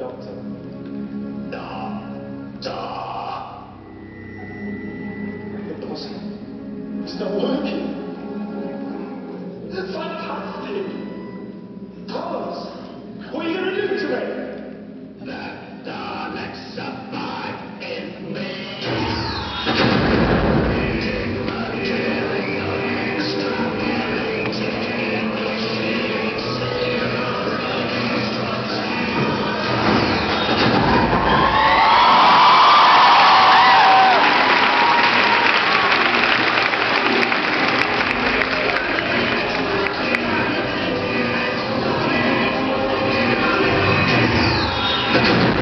Don't.